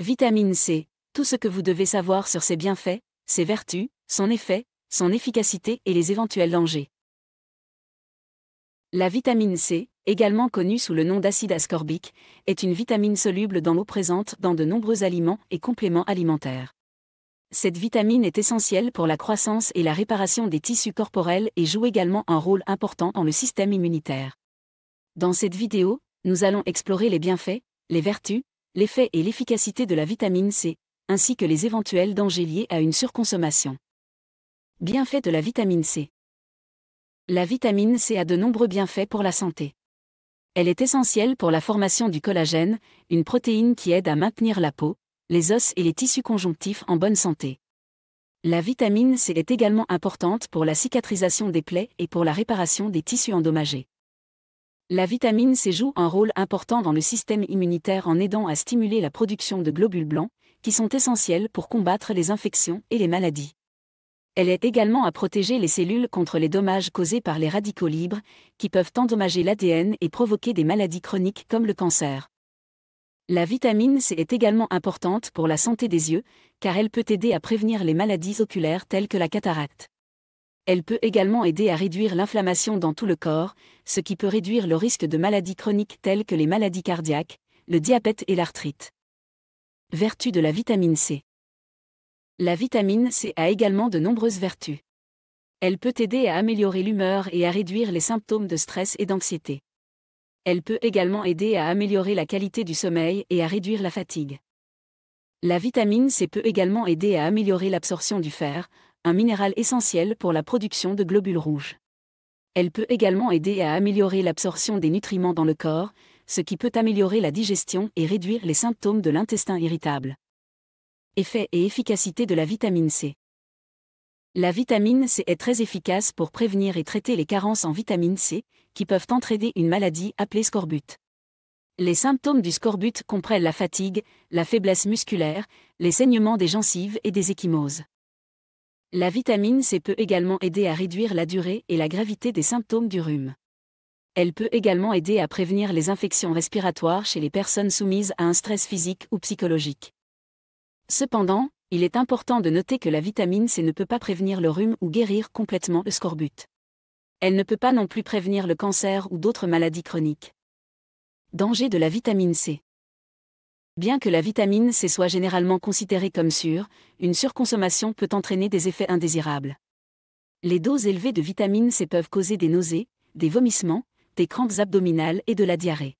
Vitamine C, tout ce que vous devez savoir sur ses bienfaits, ses vertus, son effet, son efficacité et les éventuels dangers. La vitamine C, également connue sous le nom d'acide ascorbique, est une vitamine soluble dans l'eau présente dans de nombreux aliments et compléments alimentaires. Cette vitamine est essentielle pour la croissance et la réparation des tissus corporels et joue également un rôle important dans le système immunitaire. Dans cette vidéo, nous allons explorer les bienfaits, les vertus, l'effet et l'efficacité de la vitamine C, ainsi que les éventuels dangers liés à une surconsommation. Bienfaits de la vitamine C. La vitamine C a de nombreux bienfaits pour la santé. Elle est essentielle pour la formation du collagène, une protéine qui aide à maintenir la peau, les os et les tissus conjonctifs en bonne santé. La vitamine C est également importante pour la cicatrisation des plaies et pour la réparation des tissus endommagés. La vitamine C joue un rôle important dans le système immunitaire en aidant à stimuler la production de globules blancs, qui sont essentiels pour combattre les infections et les maladies. Elle aide également à protéger les cellules contre les dommages causés par les radicaux libres, qui peuvent endommager l'ADN et provoquer des maladies chroniques comme le cancer. La vitamine C est également importante pour la santé des yeux, car elle peut aider à prévenir les maladies oculaires telles que la cataracte. Elle peut également aider à réduire l'inflammation dans tout le corps, ce qui peut réduire le risque de maladies chroniques telles que les maladies cardiaques, le diabète et l'arthrite. Vertu de la vitamine C. La vitamine C a également de nombreuses vertus. Elle peut aider à améliorer l'humeur et à réduire les symptômes de stress et d'anxiété. Elle peut également aider à améliorer la qualité du sommeil et à réduire la fatigue. La vitamine C peut également aider à améliorer l'absorption du fer, un minéral essentiel pour la production de globules rouges. Elle peut également aider à améliorer l'absorption des nutriments dans le corps, ce qui peut améliorer la digestion et réduire les symptômes de l'intestin irritable. Effet et efficacité de la vitamine C. La vitamine C est très efficace pour prévenir et traiter les carences en vitamine C, qui peuvent entraîner une maladie appelée scorbut. Les symptômes du scorbut comprennent la fatigue, la faiblesse musculaire, les saignements des gencives et des échymoses. La vitamine C peut également aider à réduire la durée et la gravité des symptômes du rhume. Elle peut également aider à prévenir les infections respiratoires chez les personnes soumises à un stress physique ou psychologique. Cependant, il est important de noter que la vitamine C ne peut pas prévenir le rhume ou guérir complètement le scorbut. Elle ne peut pas non plus prévenir le cancer ou d'autres maladies chroniques. Danger de la vitamine C. Bien que la vitamine C soit généralement considérée comme sûre, une surconsommation peut entraîner des effets indésirables. Les doses élevées de vitamine C peuvent causer des nausées, des vomissements, des crampes abdominales et de la diarrhée.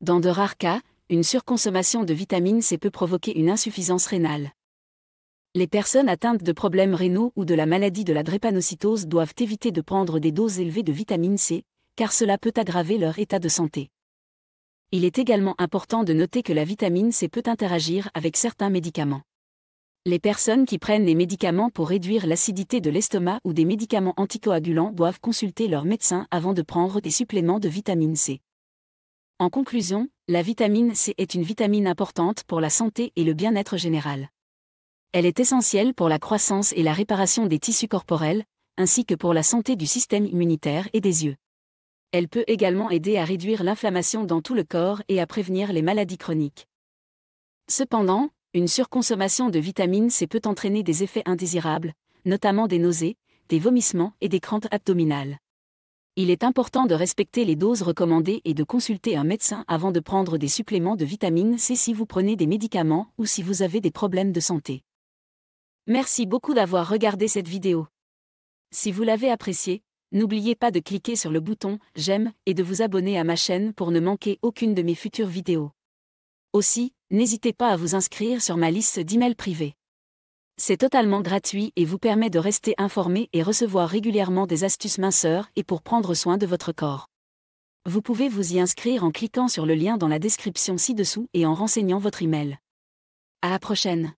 Dans de rares cas, une surconsommation de vitamine C peut provoquer une insuffisance rénale. Les personnes atteintes de problèmes rénaux ou de la maladie de la drépanocytose doivent éviter de prendre des doses élevées de vitamine C, car cela peut aggraver leur état de santé. Il est également important de noter que la vitamine C peut interagir avec certains médicaments. Les personnes qui prennent les médicaments pour réduire l'acidité de l'estomac ou des médicaments anticoagulants doivent consulter leur médecin avant de prendre des suppléments de vitamine C. En conclusion, la vitamine C est une vitamine importante pour la santé et le bien-être général. Elle est essentielle pour la croissance et la réparation des tissus corporels, ainsi que pour la santé du système immunitaire et des yeux. Elle peut également aider à réduire l'inflammation dans tout le corps et à prévenir les maladies chroniques. Cependant, une surconsommation de vitamine C peut entraîner des effets indésirables, notamment des nausées, des vomissements et des crampes abdominales il est important de respecter les doses recommandées et de consulter un médecin avant de prendre des suppléments de vitamine C si vous prenez des médicaments ou si vous avez des problèmes de santé. Merci beaucoup d'avoir regardé cette vidéo. Si vous l'avez appréciée, n'oubliez pas de cliquer sur le bouton J'aime et de vous abonner à ma chaîne pour ne manquer aucune de mes futures vidéos. Aussi, n'hésitez pas à vous inscrire sur ma liste d'emails privés. C'est totalement gratuit et vous permet de rester informé et recevoir régulièrement des astuces minceurs et pour prendre soin de votre corps. Vous pouvez vous y inscrire en cliquant sur le lien dans la description ci-dessous et en renseignant votre email. À la prochaine!